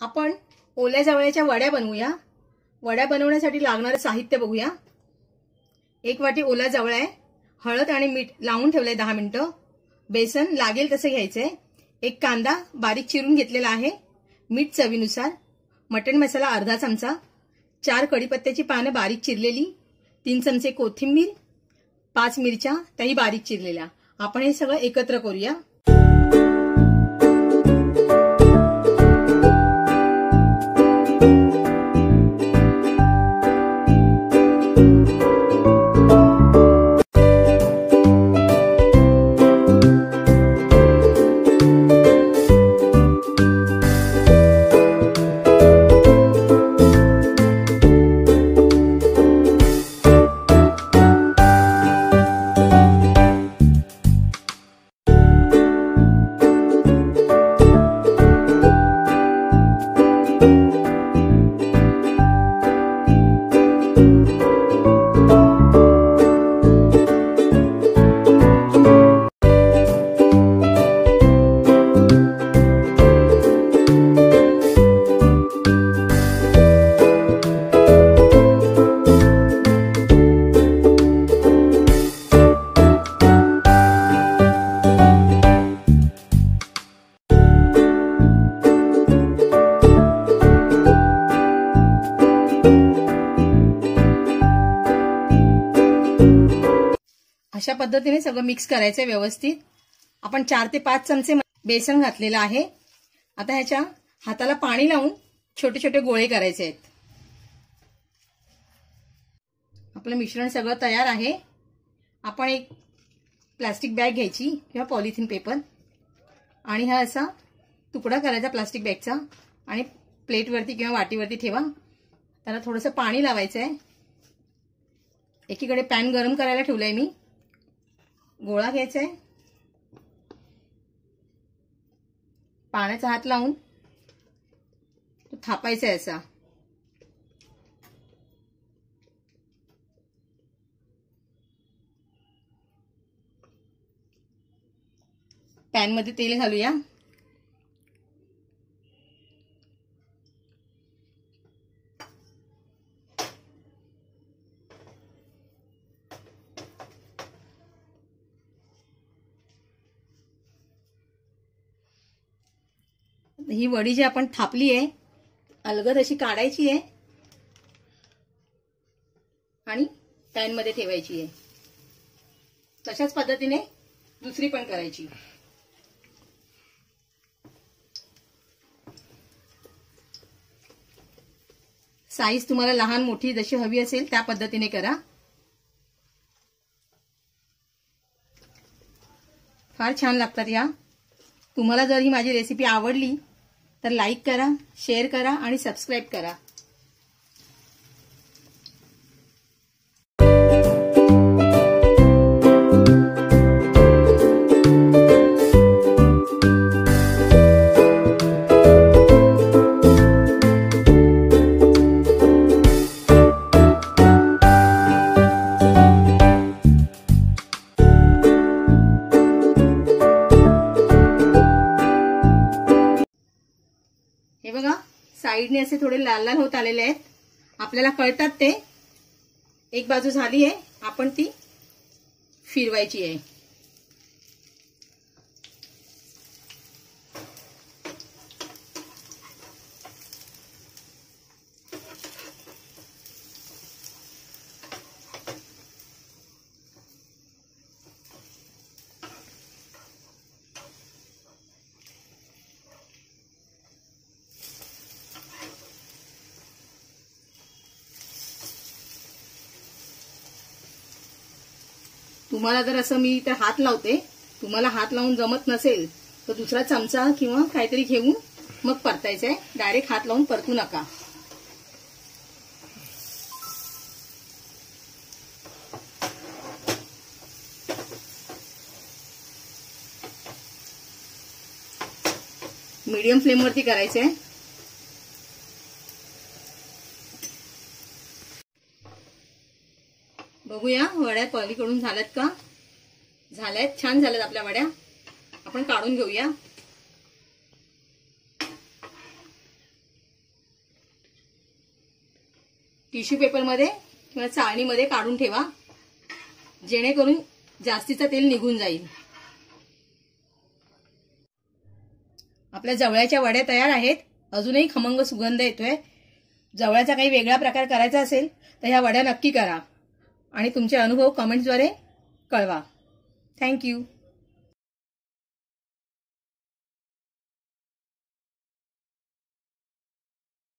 आपण ओल्या जावळ्याच्या वड्या बनवूया. वड्या बनवण्यासाठी लागणारं साहित्य बघूया. एक वाटी ओला जावळा आहे. हळद आणि मीठ लावून ठेवलंय दहा मिनिटं. बेसन लागेल तसं घ्यायचंय. एक कांदा बारीक चिरून घेतलेला आहे. मीठ चवीनुसार. मटण मसाला अर्धा चमचा. चार कढीपत्त्याची पानं बारीक चिरलेली. तीन चमचे कोथिंबीर. पाच मिरच्या त्याही बारीक चिरलेल्या. आपण हे सगळं एकत्र करूया. अशा पद्धतीने सगळं मिक्स करायचं आहे व्यवस्थित. आपण चार ते पाच चमचे बेसन घातलेलं आहे. आता ह्याच्या हाताला पाणी लावून छोटे छोटे गोळे करायचे आहेत. आपलं मिश्रण सगळं तयार आहे. आपण एक प्लास्टिक बॅग घ्यायची किंवा पॉलिथिन पेपर आणि हा असा तुकडा करायचा प्लास्टिक बॅगचा आणि प्लेटवरती किंवा वाटीवरती ठेवा. त्याला थोडंसं पाणी लावायचं आहे एकीकडे पॅन गरम करायला ठेवलं आहे मी. गोळा घ्यायचा आहे. पाण्याचा हात लावून तो थापायचा आहे असा. पॅनमध्ये तेल घालूया. ही वडी जी आपण थापली आहे अलगद अशी काढायची आहे आणि पॅनमध्ये ठेवायची आहे. तशाच पद्धतीने दुसरी पण करायची. साईज तुम्हाला लहान मोठी जशी हवी असेल त्या पद्धतीने करा. फार छान लागतात या. तुम्हाला जर ही माझी रेसिपी आवडली तर लाईक करा शेअर करा आणि सबस्क्राईब करा. साईडने असे थोडे लाल लाल होत आलेले आहेत. आपल्याला कळतात ते. एक बाजू झाली आहे. आपण ती फिरवायची आहे. तुम्हाला जर असं मी इथे हात लावते तुम्हाला हात लावून जमत नसेल तर दुसरा चमचा किंवा काहीतरी घेऊन मग परतायचं आहे डायरेक्ट हात लावून परतू नका. मीडियम फ्लेमवरती करायचं आहे बघूया वड्या पलीकडून झाल्यात का? झाल्यात छान झाल्यात आपल्या वड्या. आपण काढून घेऊया. टिश्यू पेपरमध्ये किंवा चाळणीमध्ये काढून ठेवा. जेणेकरून जास्तीचं तेल निघून जाईल. आपल्या जवळ्याच्या वड्या तयार आहेत. अजूनही खमंग सुगंध येतोय. जवळ्याचा काही वेगळा प्रकार करायचा असेल तर ह्या वड्या नक्की करा. आणि तुमचे अनुभव कमेंट्सद्वारे कळवा. थँक्यू